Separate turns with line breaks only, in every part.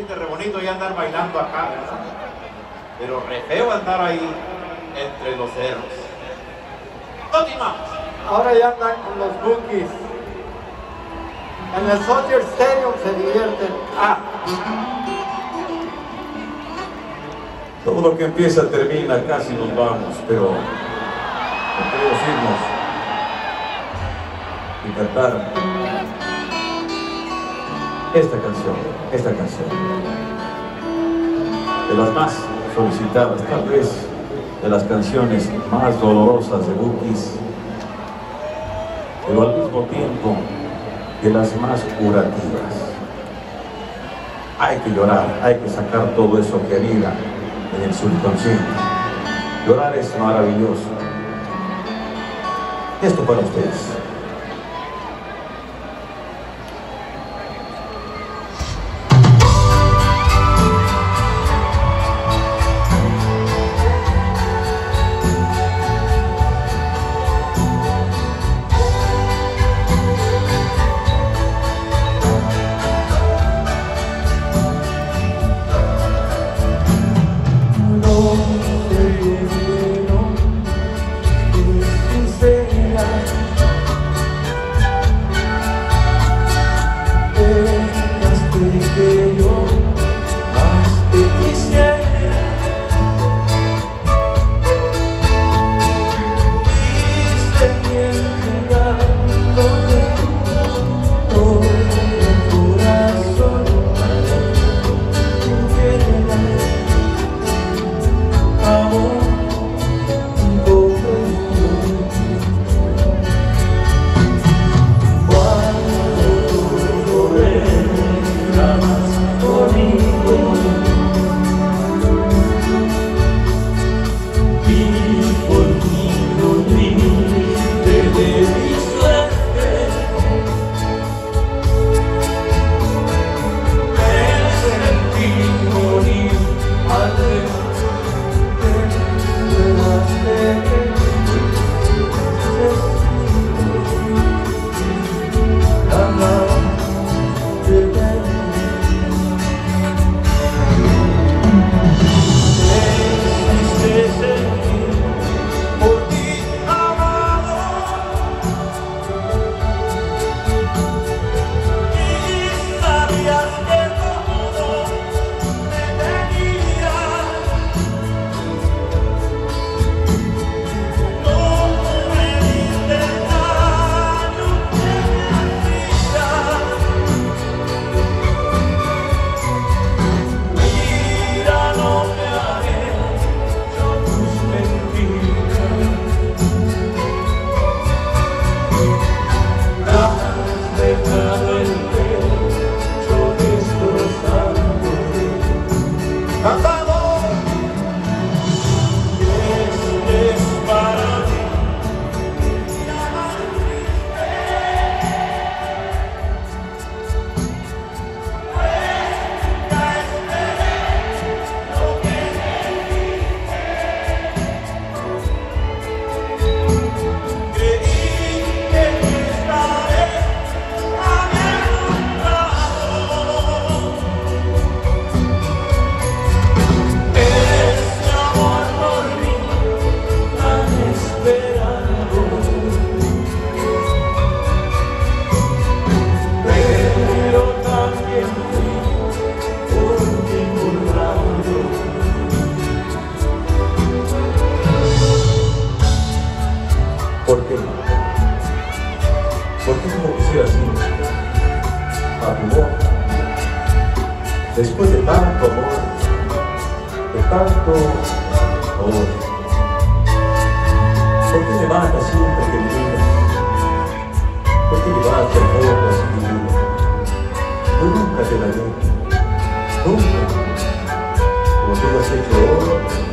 siente re bonito ya andar bailando acá, ¿verdad? Pero re feo andar ahí entre los cerros. Continuamos.
Ahora ya andan con los bookies. En el Soldier Stadium se divierten. Ah,
Todo lo que empieza termina, casi nos vamos, pero no queremos irnos y cantar esta canción, esta canción, de las más solicitadas, tal vez de las canciones más dolorosas de Bookies, pero al mismo tiempo de las más curativas. Hay que llorar, hay que sacar todo eso que anida en el subconsciente. Llorar es maravilloso. Esto para ustedes. Bye-bye. A tu boca. Después de tanto amor, de tanto odio. ¿Por qué me matas siempre que me miras? ¿Por qué llevaste a todas mi vida? Yo nunca te di. Nunca. Como tú lo has hecho hoy,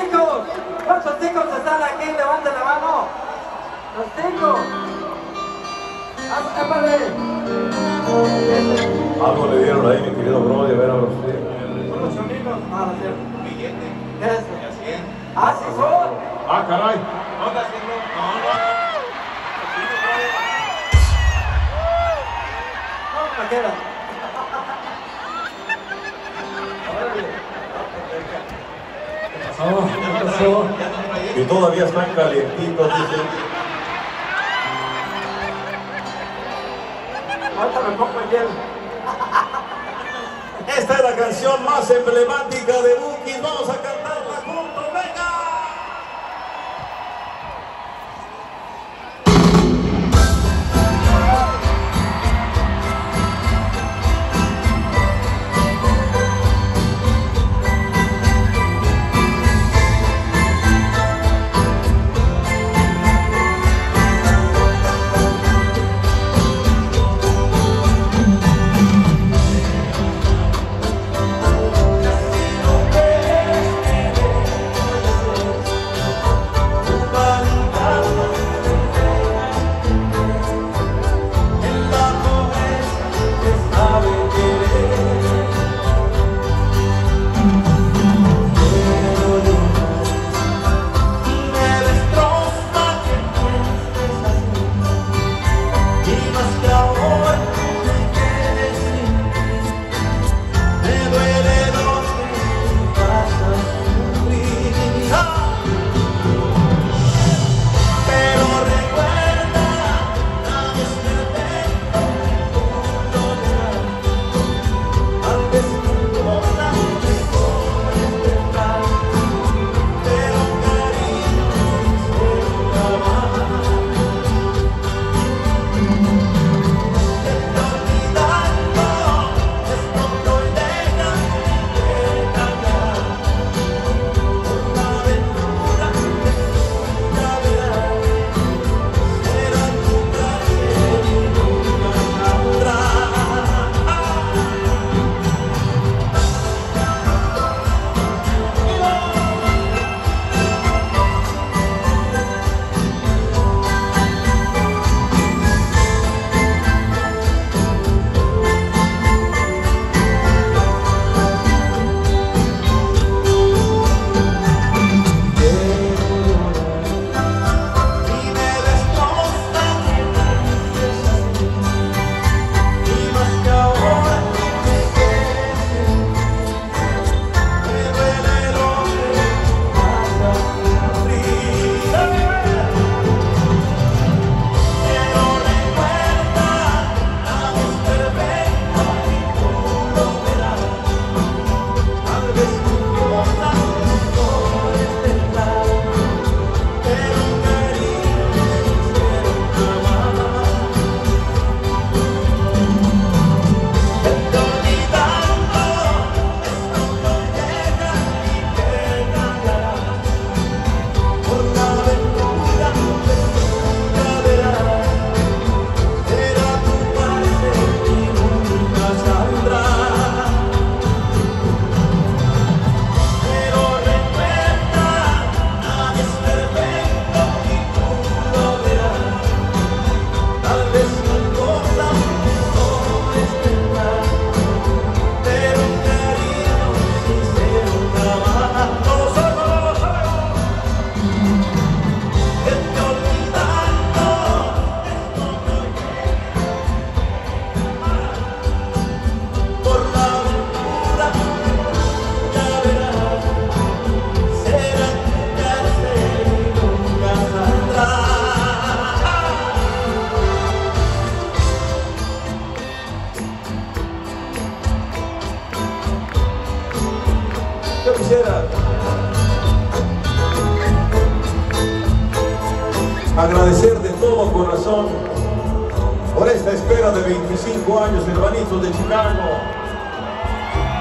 a los ticos. ¿Cuántos ticos están aquí? Levanten la mano. Los épale.
Algo le dieron ahí, mi querido Brody, a ver.
Son los amigos. Ah, no cierto.
Billete.
¿Qué es. Ah, sí son.
Ah, caray.
No, está haciendo. No, no.
No, me
Oh, ¿qué pasó? Y todavía están calientitos.
Ahorita me pongo el hielo.
Esta es la canción más emblemática de Bookies. Vamos a cantarla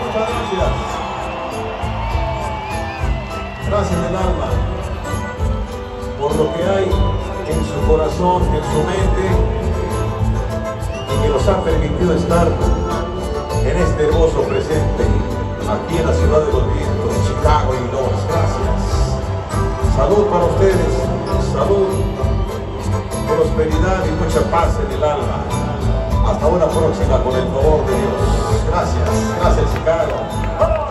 Muchas gracias. Gracias del alma por lo que hay en su corazón, en su mente, y que nos ha permitido estar en este hermoso presente, aquí en la ciudad de los vientos, Chicago, Illinois. Gracias. Salud para ustedes, salud, prosperidad y mucha paz en el alma. Una próxima con el favor de Dios. Gracias, gracias Chicago.